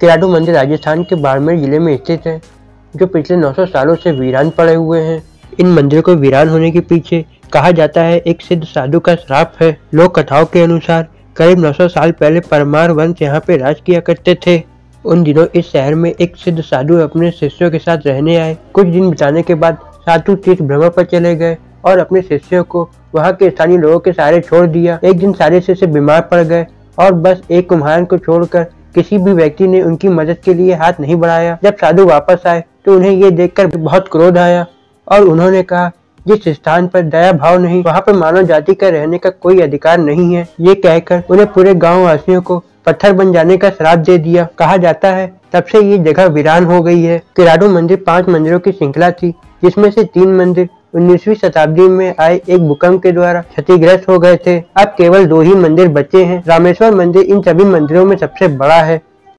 किराडू मंदिर राजस्थान के बाड़मेर ज़िले में स्थित है, जो पिछले 900 सालों से वीरान पड़े हुए हैं। इन मंदिरों को वीरान होने के पीछे कहा जाता है, एक सिद्ध साधु का श्राप है। लोक कथाओं के अनुसार, करीब 900 साल पहले परमार वंश यहाँ पे राज किया करते थे। उन दिनों इस शहर में एक सिद्ध साधु अपने शिष्यों के साथ रहने आए। कुछ दिन बिताने के बाद साधु तीर्थ भ्रमण पर चले गए और अपने शिष्यों को वहाँ के स्थानीय लोगों के सहारे छोड़ दिया। एक दिन सारे शिष्य बीमार पड़ गए और बस एक कुम्हार को छोड़कर किसी भी व्यक्ति ने उनकी मदद के लिए हाथ नहीं बढ़ाया। जब साधु वापस आए तो उन्हें ये देखकर बहुत क्रोध आया और उन्होंने कहा, जिस स्थान पर दया भाव नहीं, वहाँ पर मानव जाति का रहने का कोई अधिकार नहीं है। ये कहकर उन्हें पूरे गाँव वासियों को पत्थर बन जाने का श्राप दे दिया। कहा जाता है, तब से ये जगह वीरान हो गई है। किराडू मंदिर पाँच मंदिरों की श्रृंखला थी, जिसमें से तीन मंदिर 19वीं शताब्दी में आए एक भूकंप के द्वारा क्षतिग्रस्त हो गए थे। अब केवल दो ही मंदिर बचे हैं। रामेश्वर मंदिर इन सभी मंदिरों में सबसे बड़ा है।